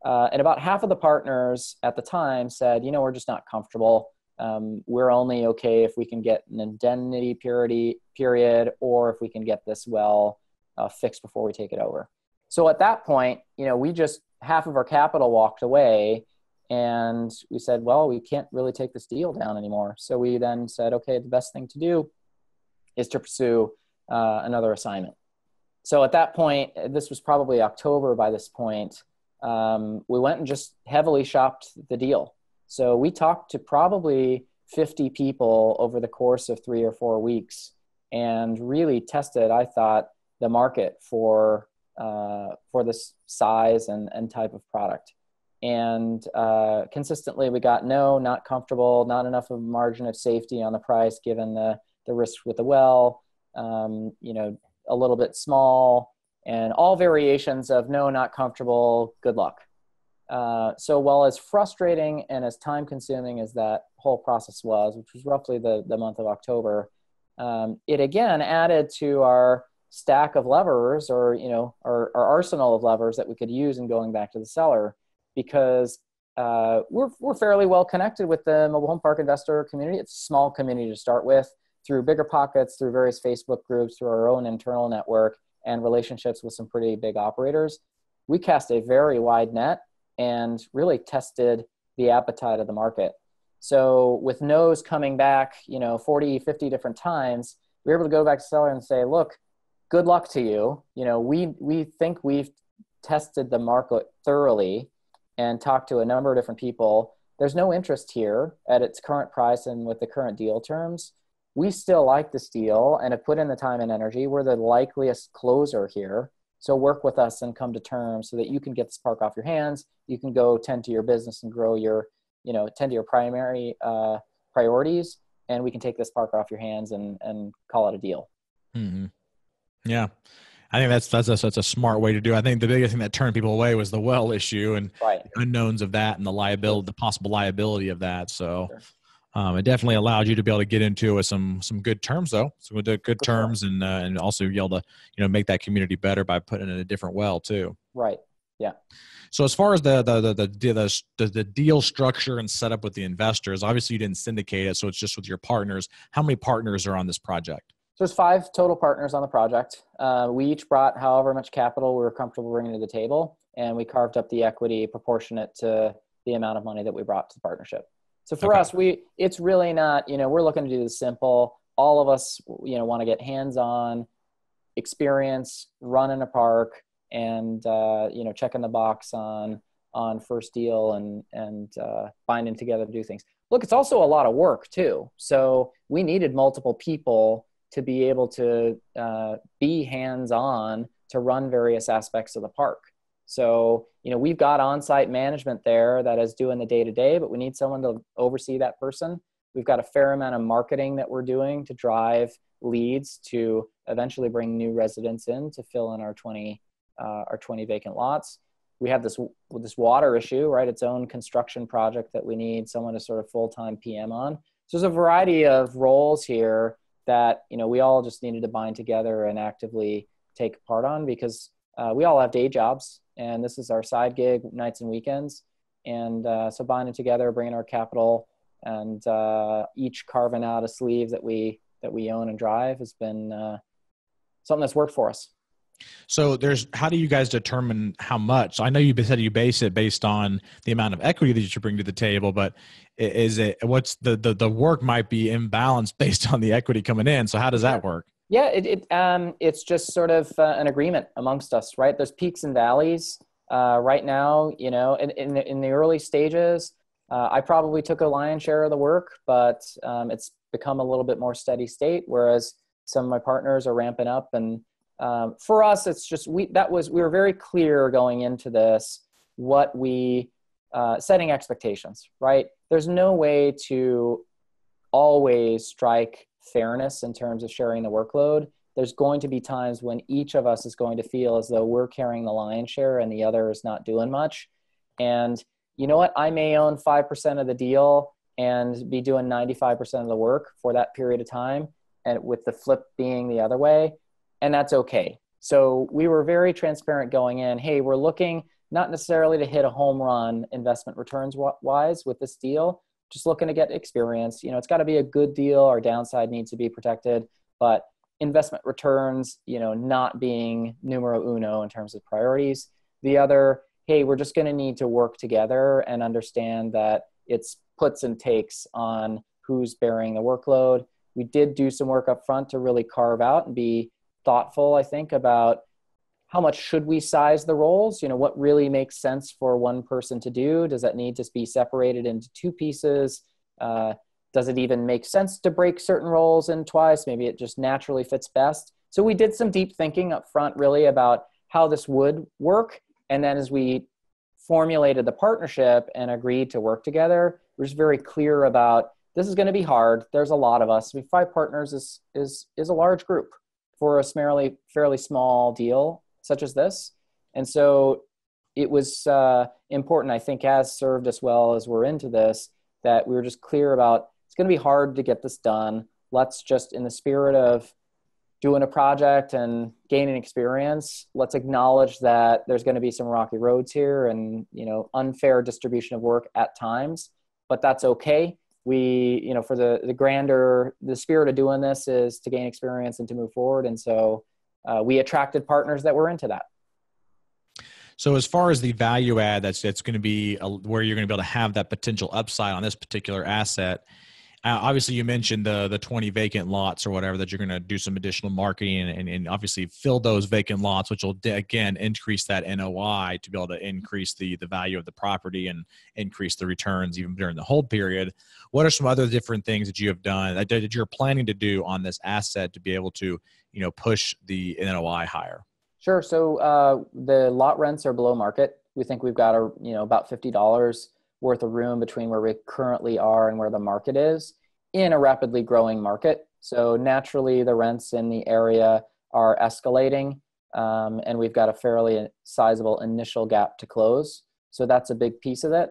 Uh, and about half of the partners at the time said you know we're just not comfortable. Um, we're only okay if we can get an indemnity purity period or if we can get this well uh, fixed before we take it over. So at that point, you know, we just half of our capital walked away and we said, well, we can't really take this deal down anymore. So we then said, okay, the best thing to do is to pursue uh, another assignment. So at that point, this was probably October by this point, um, we went and just heavily shopped the deal. So we talked to probably 50 people over the course of three or four weeks and really tested, I thought, the market for uh, for this size and, and type of product. And uh, consistently, we got no, not comfortable, not enough of a margin of safety on the price given the, the risk with the well, um, you know, a little bit small, and all variations of no, not comfortable, good luck. Uh, so while as frustrating and as time consuming as that whole process was, which was roughly the, the month of October, um, it again added to our stack of levers or you know our, our arsenal of levers that we could use in going back to the seller because uh, we're, we're fairly well connected with the mobile home park investor community. It's a small community to start with through BiggerPockets through various facebook groups through our own internal network and relationships with some pretty big operators. We cast a very wide net and really tested the appetite of the market. So with no's coming back you know 40 50 different times we were able to go back to seller and say look good luck to you. You know, we we think we've tested the market thoroughly and talked to a number of different people. There's no interest here at its current price and with the current deal terms. We still like this deal and have put in the time and energy. We're the likeliest closer here. So work with us and come to terms so that you can get this park off your hands. You can go tend to your business and grow your, you know, tend to your primary uh, priorities, and we can take this park off your hands and and call it a deal. Mm-hmm. Yeah. I think that's that's a, that's a smart way to do. It. I think the biggest thing that turned people away was the well issue and right. unknowns of that and the liability, the possible liability of that. So sure. um, it definitely allowed you to be able to get into with some some good terms though. So with good terms and uh, and also be able to you know make that community better by putting in a different well too. Right. Yeah. So as far as the the the the, the, the deal structure and setup with the investors, obviously you didn't syndicate it, so it's just with your partners. How many partners are on this project? So there's five total partners on the project. Uh, we each brought however much capital we were comfortable bringing to the table, and we carved up the equity proportionate to the amount of money that we brought to the partnership. So for okay. us, we it's really not you know we're looking to do this simple. All of us you know want to get hands-on experience, run in a park, and uh, you know checking the box on on first deal and and uh, binding together to do things. Look, it's also a lot of work too. So we needed multiple people to be able to uh, be hands on to run various aspects of the park. So, you know, we've got on site management there that is doing the day to day, but we need someone to oversee that person. We've got a fair amount of marketing that we're doing to drive leads to eventually bring new residents in to fill in our 20 uh, our 20 vacant lots. We have this this water issue, right? Its own construction project that we need someone to sort of full time PM on. So there's a variety of roles here that you know we all just needed to bind together and actively take part on because uh, we all have day jobs and this is our side gig nights and weekends And uh, so binding together, bringing our capital, and uh, each carving out a sleeve that we that we own and drive has been uh, something that's worked for us. So there's how do you guys determine how much? I know you said you base it based on the amount of equity that you should bring to the table, but is it what's the the, the work might be imbalanced <laughs> based on the equity coming in? So how does that work? Yeah, it, it um, it's just sort of uh, an agreement amongst us, right? There's peaks and valleys. Uh, right now, you know, in, in the, in the early stages, uh, I probably took a lion's share of the work, but um, it's become a little bit more steady state. Whereas some of my partners are ramping up, and um, for us, it's just we that was we were very clear going into this what we uh, setting expectations. Right? There's no way to always strike fairness in terms of sharing the workload. There's going to be times when each of us is going to feel as though we're carrying the lion's share and the other is not doing much. And you know what? I may own 5% of the deal and be doing 95% of the work for that period of time, and with the flip being the other way. And that's okay. So we were very transparent going in. Hey, we're looking not necessarily to hit a home run investment returns wise with this deal, just looking to get experience. You know, it's got to be a good deal. Our downside needs to be protected, but investment returns, you know, not being numero uno in terms of priorities. The other hey, we're just going to need to work together and understand that it's puts and takes on who's bearing the workload. We did do some work up front to really carve out and be thoughtful, I think, about how much should we size the roles? You know, what really makes sense for one person to do? Does that need to be separated into two pieces? Uh, does it even make sense to break certain roles in twice? Maybe it just naturally fits best. So we did some deep thinking up front, really, about how this would work and then as we formulated the partnership and agreed to work together, we're just very clear about this is going to be hard. There's a lot of us. I mean, five partners is is is a large group for a fairly fairly small deal such as this, and so it was uh, important. I think has served us well as we're into this that we were just clear about it's going to be hard to get this done. Let's just, in the spirit of doing a project and gaining experience let's acknowledge that there's going to be some rocky roads here and you know unfair distribution of work at times but that's okay we you know for the the grander the spirit of doing this is to gain experience and to move forward. And so uh, we attracted partners that were into that. So as far as the value add that's that's going to be a, where you're going to be able to have that potential upside on this particular asset uh, obviously, you mentioned the the 20 vacant lots or whatever that you're going to do some additional marketing and, and, obviously fill those vacant lots, which will again increase that NOI to be able to increase the the value of the property and increase the returns even during the hold period. What are some other different things that you have done that, that you're planning to do on this asset to be able to you know push the NOI higher? Sure. So uh, the lot rents are below market. We think we've got a you know about fifty dollars worth of room between where we currently are and where the market is in a rapidly growing market. So naturally, the rents in the area are escalating, um, and we've got a fairly sizable initial gap to close. So that's a big piece of it.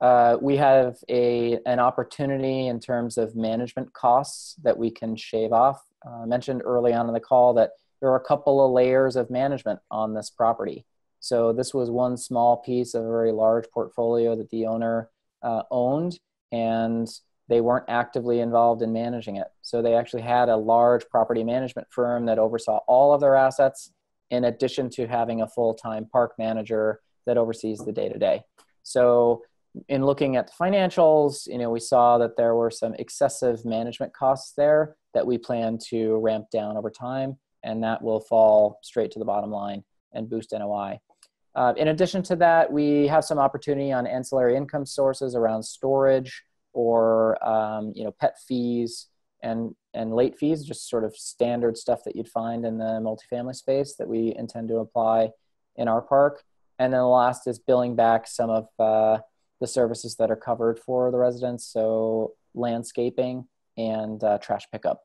Uh, we have a an opportunity in terms of management costs that we can shave off. Uh, I mentioned early on in the call that there are a couple of layers of management on this property. So this was one small piece of a very large portfolio that the owner uh, owned, and they weren't actively involved in managing it. So they actually had a large property management firm that oversaw all of their assets, in addition to having a full-time park manager that oversees the day-to-day. So in looking at the financials, you know, we saw that there were some excessive management costs there that we plan to ramp down over time, and that will fall straight to the bottom line and boost NOI. Uh, in addition to that, we have some opportunity on ancillary income sources around storage or um, you know pet fees and and late fees, just sort of standard stuff that you'd find in the multifamily space that we intend to apply in our park. And then the last is billing back some of uh, the services that are covered for the residents, so landscaping and uh, trash pickup.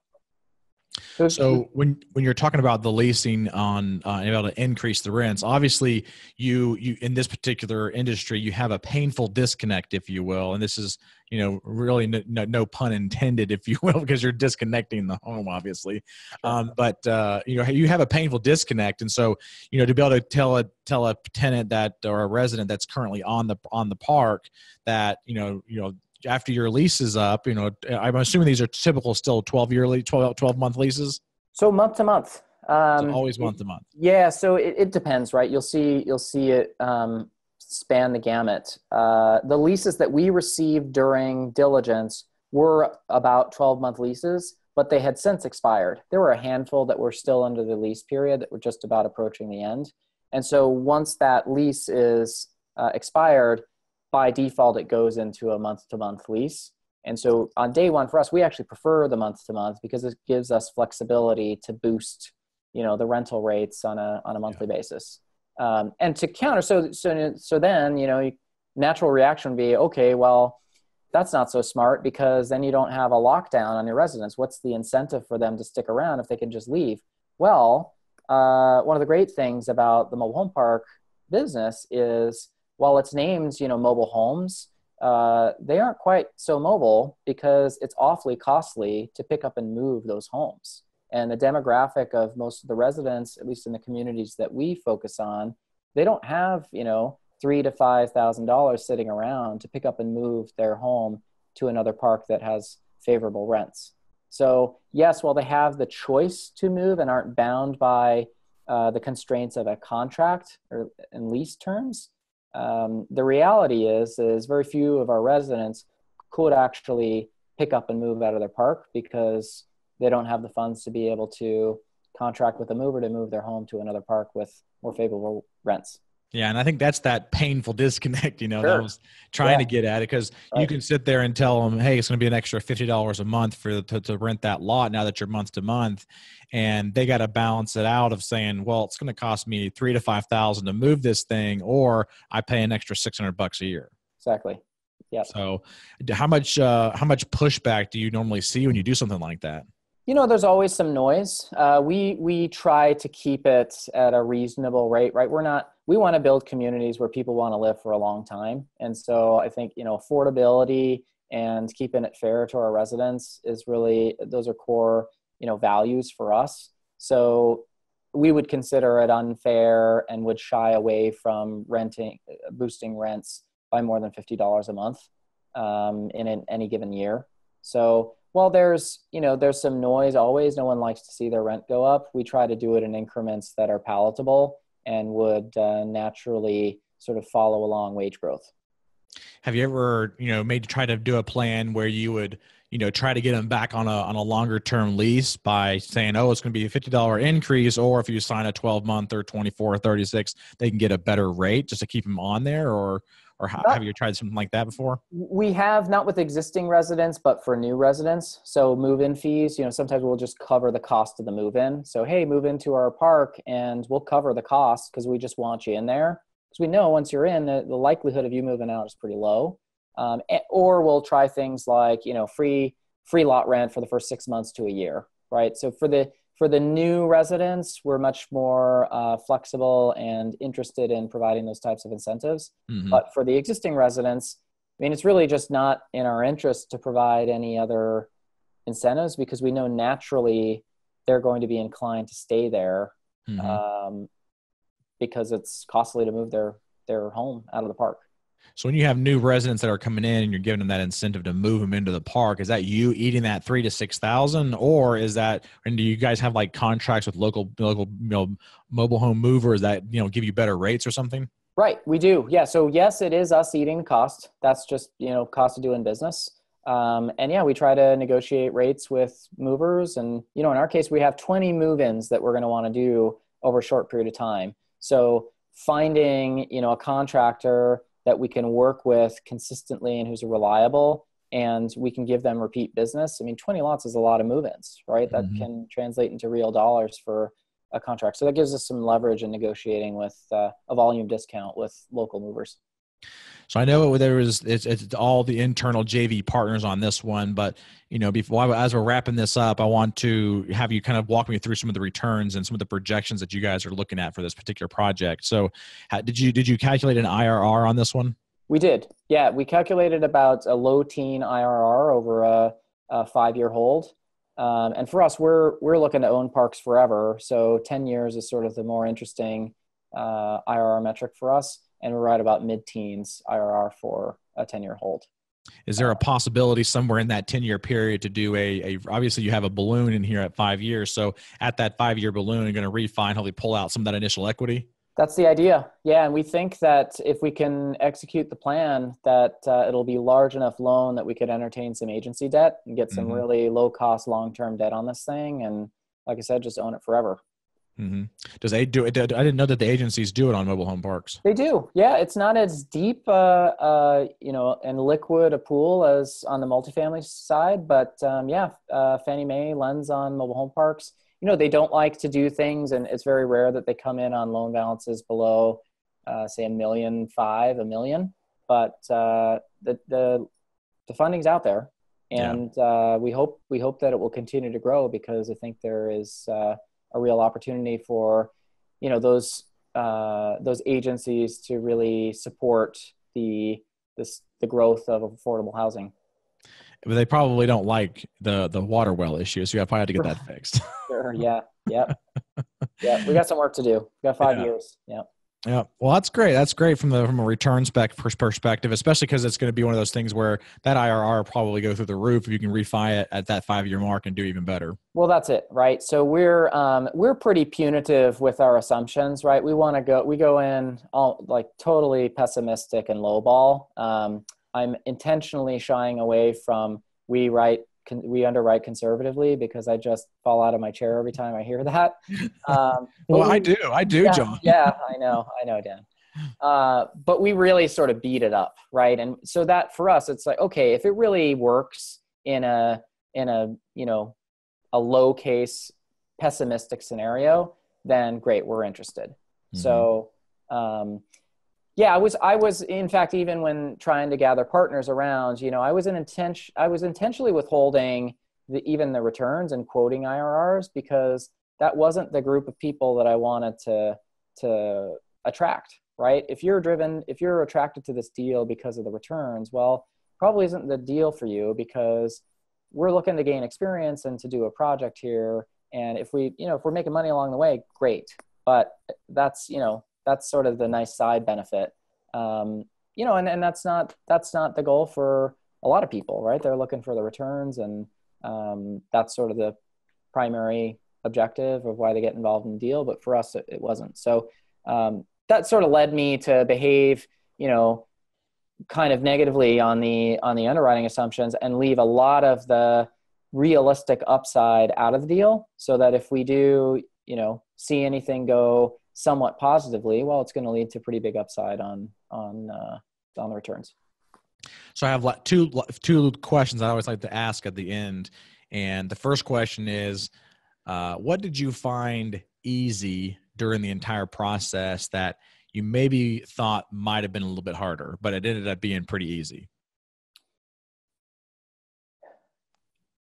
So when when you're talking about the leasing on uh, able to increase the rents, obviously you you in this particular industry you have a painful disconnect, if you will, and this is you know really no, no, no pun intended, if you <laughs> will, because you're disconnecting the home, obviously. Um, but uh, you know you have a painful disconnect, and so you know to be able to tell a tell a tenant that or a resident that's currently on the on the park that you know you know after your lease is up, you know, I'm assuming these are typical still 12 yearly, 12, 12 month leases. So month to month. Um, so always month to month. Yeah. So it, it, depends, right? You'll see, you'll see it um, span the gamut. Uh, the leases that we received during diligence were about 12 month leases, but they had since expired. There were a handful that were still under the lease period that were just about approaching the end. And so once that lease is uh, expired, by default it goes into a month to month lease. And so on day one for us we actually prefer the month to month because it gives us flexibility to boost you know the rental rates on a on a monthly yeah. basis. Um, and to counter so so so then you know natural reaction would be okay well that's not so smart because then you don't have a lockdown on your residents what's the incentive for them to stick around if they can just leave? Well uh, one of the great things about the mobile home park business is while it's named, you know, mobile homes, uh, they aren't quite so mobile because it's awfully costly to pick up and move those homes. And the demographic of most of the residents, at least in the communities that we focus on, they don't have, you know, three to five thousand dollars sitting around to pick up and move their home to another park that has favorable rents. So yes, while they have the choice to move and aren't bound by uh, the constraints of a contract or in lease terms, um, the reality is is very few of our residents could actually pick up and move out of their park because they don't have the funds to be able to contract with a mover to move their home to another park with more favorable rents. Yeah, and I think that's that painful <laughs> disconnect, you know, sure. that I was trying yeah. to get at it because right. you can sit there and tell them, hey, it's going to be an extra fifty dollars a month for to, to rent that lot now that you're month to month, and they got to balance it out of saying, well, it's going to cost me three to five thousand to move this thing, or I pay an extra six hundred bucks a year. Exactly. Yeah. So, how much uh, how much pushback do you normally see when you do something like that? You know, there's always some noise. Uh, we we try to keep it at a reasonable rate, right? We're not. We want to build communities where people want to live for a long time, and so I think you know affordability and keeping it fair to our residents is really those are core you know values for us. So we would consider it unfair and would shy away from renting boosting rents by more than fifty dollars a month um, in an, any given year. So well there's you know there's some noise always no one likes to see their rent go up we try to do it in increments that are palatable and would uh, naturally sort of follow along wage growth. Have you ever you know made try to do a plan where you would you know try to get them back on a on a longer term lease by saying oh it's going to be a $50 increase or if you sign a 12 month or 24 or 36 they can get a better rate just to keep them on there or or have you tried something like that before? We have not with existing residents but for new residents. So move-in fees you know sometimes we'll just cover the cost of the move-in. So hey move into our park and we'll cover the cost because we just want you in there. Because we know once you're in the, the, likelihood of you moving out is pretty low. Um, or we'll try things like you know free free lot rent for the first six months to a year right? So for the for the new residents, we're much more uh, flexible and interested in providing those types of incentives. Mm-hmm. But for the existing residents, I mean, it's really just not in our interest to provide any other incentives because we know naturally they're going to be inclined to stay there mm-hmm. um, because it's costly to move their their home out of the park. So when you have new residents that are coming in and you're giving them that incentive to move them into the park, is that you eating that three to six thousand, or is that? And do you guys have like contracts with local local you know mobile home movers that you know give you better rates or something? Right, we do. Yeah. So yes, it is us eating the cost. That's just you know cost of doing business. Um, and yeah, we try to negotiate rates with movers, and you know in our case we have 20 move-ins that we're going to want to do over a short period of time. So finding you know a contractor that we can work with consistently and who's reliable and we can give them repeat business. I mean, 20 lots is a lot of move-ins, right? That mm-hmm. can translate into real dollars for a contract. So that gives us some leverage in negotiating with uh, a volume discount with local movers. So I know there was it's, it's all the internal JV partners on this one, but you know, before as we're wrapping this up, I want to have you kind of walk me through some of the returns and some of the projections that you guys are looking at for this particular project. So, how, did you did you calculate an IRR on this one? We did. Yeah, we calculated about a low teen IRR over a, a five year hold. Um, and for us, we're we're looking to own parks forever. So 10 years is sort of the more interesting uh, IRR metric for us and we're right about mid-teens IRR for a 10-year hold. Is there a possibility somewhere in that 10 year period to do a, a, obviously you have a balloon in here at five years. So at that five year balloon, you're going to refine, hopefully pull out some of that initial equity? That's the idea. Yeah. And we think that if we can execute the plan, that uh, it'll be large enough loan that we could entertain some agency debt and get some mm-hmm. really low cost long term debt on this thing. And like I said, just own it forever. Mm-hmm. Does they do it? I didn't know that the agencies do it on mobile home parks. They do. Yeah, it's not as deep, uh, uh, you know, and liquid a pool as on the multifamily side, but um, yeah, uh, Fannie Mae lends on mobile home parks. You know, they don't like to do things, and it's very rare that they come in on loan balances below, uh, say, a million five, a million. But uh, the the the funding's out there, and yeah. Uh, we hope we hope that it will continue to grow because I think there is a real opportunity for you know those uh, those agencies to really support the this the growth of affordable housing. But they probably don't like the the water well issue, so you probably have to get that <laughs> fixed. sure. Yeah. Yep. <laughs> yeah. We got some work to do. We got five yeah. years. Yeah. Yeah, well, that's great. That's great from the from a return spec perspective, especially because it's going to be one of those things where that IRR probably go through the roof if you can refi it at that five year mark and do even better. Well, that's it, right? So we're um, we're pretty punitive with our assumptions, right? We want to go we go in all like totally pessimistic and lowball. Um, I'm intentionally shying away from we write con- we underwrite conservatively because I just fall out of my chair every time I hear that. <laughs> Um, well, we, I do, I do, yeah, John. yeah, I know, I know, Dan. Uh, but we really sort of beat it up, right? And so that for us, it's like okay, if it really works in a in a you know a low case pessimistic scenario, then great, we're interested. Mm-hmm. So um, yeah i was i was in fact even when trying to gather partners around you know i was an intention i was intentionally withholding the, even the returns and quoting irrs because that wasn't the group of people that i wanted to to attract right? If you're driven if you're attracted to this deal because of the returns well probably isn't the deal for you because we're looking to gain experience and to do a project here. And if we you know if we're making money along the way great. But that's you know that's sort of the nice side benefit. Um, you know and, and that's not that's not the goal for a lot of people right? They're looking for the returns and um, that's sort of the primary objective of why they get involved in the deal but for us it, it wasn't. So um, that sort of led me to behave you know kind of negatively on the on the underwriting assumptions and leave a lot of the realistic upside out of the deal so that if we do you know see anything go somewhat positively, well, it's going to lead to pretty big upside on on uh, on the returns. So I have two two questions I always like to ask at the end, and the first question is, uh, what did you find easy during the entire process that you maybe thought might have been a little bit harder, but it ended up being pretty easy?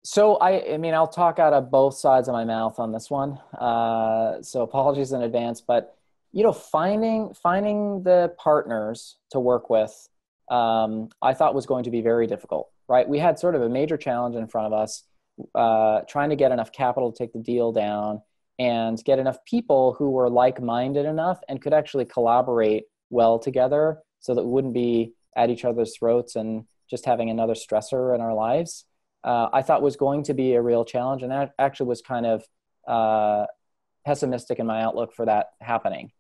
So I, I mean, I'll talk out of both sides of my mouth on this one. Uh, so apologies in advance, but you know, finding finding the partners to work with, um, I thought was going to be very difficult. Right? We had sort of a major challenge in front of us, uh, trying to get enough capital to take the deal down and get enough people who were like-minded enough and could actually collaborate well together, so that we wouldn't be at each other's throats and just having another stressor in our lives uh, I thought was going to be a real challenge, and that actually was kind of uh, pessimistic in my outlook for that happening.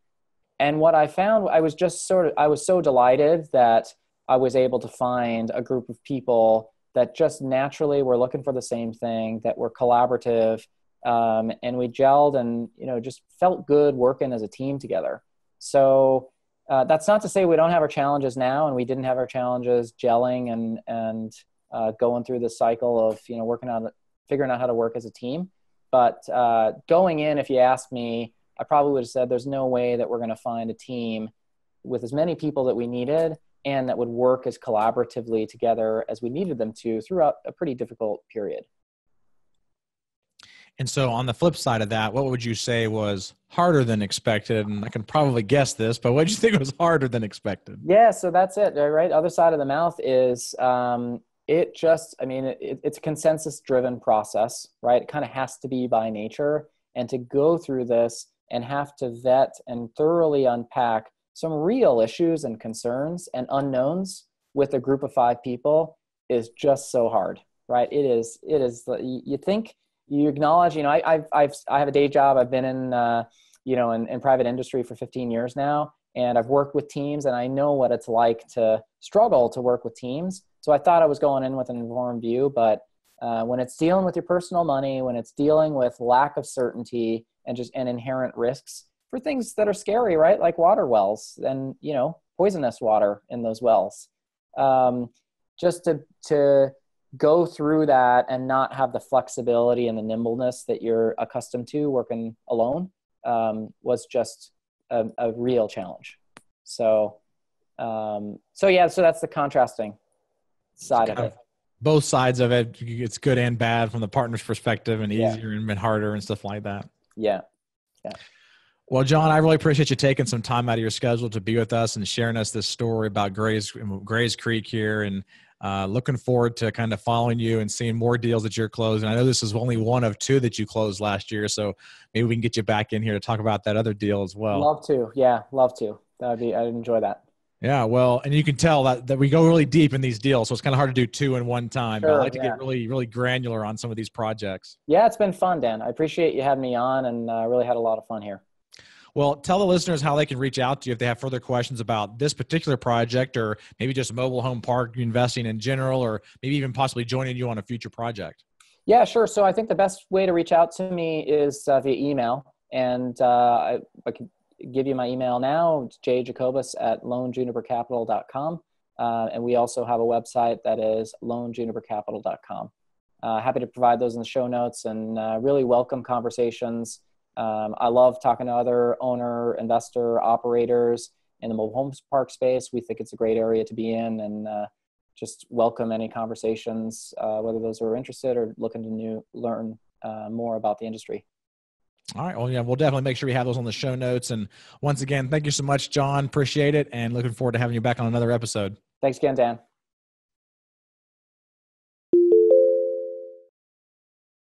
And what I found, I was just sort of, I was so delighted that I was able to find a group of people that just naturally were looking for the same thing, that were collaborative, um, and we gelled and you know just felt good working as a team together. So uh, that's not to say we don't have our challenges now, and we didn't have our challenges gelling and and uh, going through the cycle of you know working on figuring out how to work as a team. But uh, going in, if you asked me, I probably would have said there's no way that we're going to find a team with as many people that we needed and that would work as collaboratively together as we needed them to throughout a pretty difficult period. And so, on the flip side of that, what would you say was harder than expected? And I can probably guess this, but what do you think was harder than expected? Yeah, so that's it, right? Other side of the mouth is um, it just, I mean, it, it's a consensus driven process, right? It kind of has to be by nature. And to go through this and have to vet and thoroughly unpack some real issues and concerns and unknowns with a group of five people is just so hard, right? It is, it is, you think, you acknowledge, you know, I, I've, I've, I have a day job. I've been in, uh, you know, in, in private industry for 15 years now, and I've worked with teams, and I know what it's like to struggle to work with teams. So I thought I was going in with an informed view, but uh, when it's dealing with your personal money, when it's dealing with lack of certainty and just and inherent risks for things that are scary, right? Like water wells and you know poisonous water in those wells. Um, just to to go through that and not have the flexibility and the nimbleness that you're accustomed to working alone um, was just a, a, real challenge. So, um, so yeah, so that's the contrasting side of it. Both sides of it, it's good and bad from the partner's perspective, and easier yeah. and harder and stuff like that. Yeah, yeah. Well, John, I really appreciate you taking some time out of your schedule to be with us and sharing us this story about Gray's Gray's Creek here, and uh, looking forward to kind of following you and seeing more deals that you're closing. I know this is only one of two that you closed last year, so maybe we can get you back in here to talk about that other deal as well. Love to, yeah, love to. That'd be I'd enjoy that. Yeah, well, and you can tell that, that we go really deep in these deals, so it's kind of hard to do two in one time. Sure, but I like to yeah. get really, really granular on some of these projects. Yeah, it's been fun, Dan. I appreciate you having me on, and uh, really had a lot of fun here. Well, tell the listeners how they can reach out to you if they have further questions about this particular project or maybe just mobile home park investing in general or maybe even possibly joining you on a future project. Yeah, sure. So I think the best way to reach out to me is uh, via email. And uh, I, I, can give you my email now. Jjacobus at lonejunipercapital.com. Uh, and we also have a website that is lonejunipercapital.com. Uh, happy to provide those in the show notes and uh, really welcome conversations um, I love talking to other owner, investor, operators in the mobile homes park space. We think it's a great area to be in and uh, just welcome any conversations, uh, whether those are interested or looking to new, learn uh, more about the industry. All right. Well, yeah, we'll definitely make sure we have those on the show notes. And once again, thank you so much, John. Appreciate it. And looking forward to having you back on another episode. Thanks again, Dan.